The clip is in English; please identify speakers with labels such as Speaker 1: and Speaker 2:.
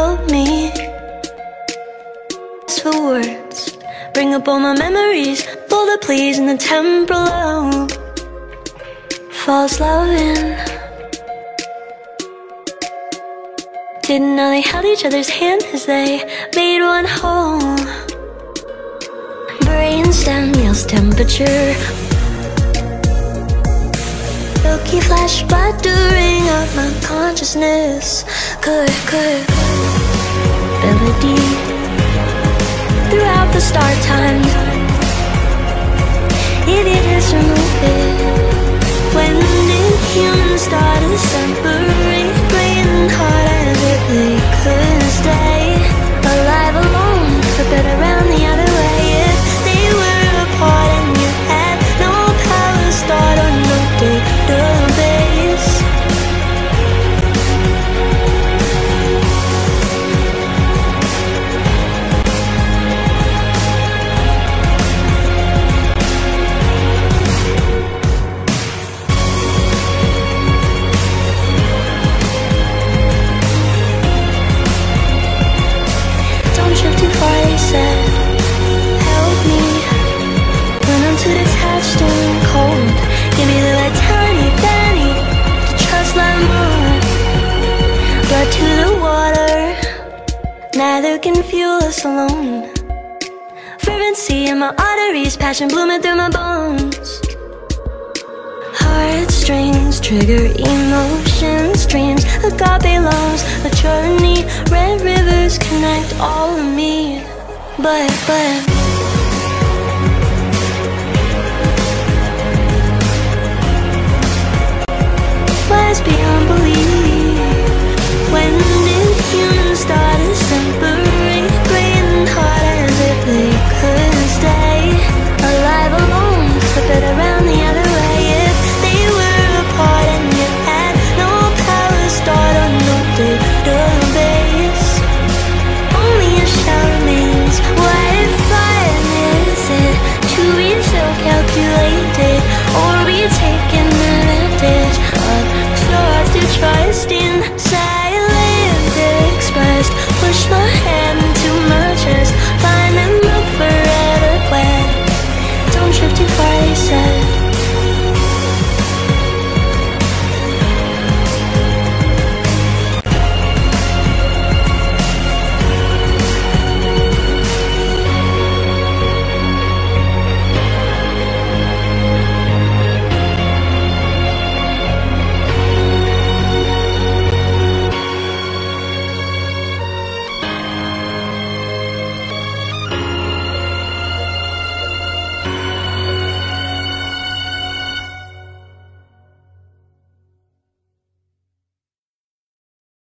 Speaker 1: help me. Ask for words, bring up all my memories, pull the pleas in the temporal lobe. False loving. Didn't know they held each other's hand as they made one whole. Brainstem yells temperature. Milky flash buttering up my consciousness. Could, could, melody throughout the star times. If you just remove it, when did humans start to separate and heart as if they could neither can fuel us alone. Fervency in my arteries, passion blooming through my bones. Heartstrings trigger emotions, dreams, agape loves, a journey. Red rivers connect all of me. But, but.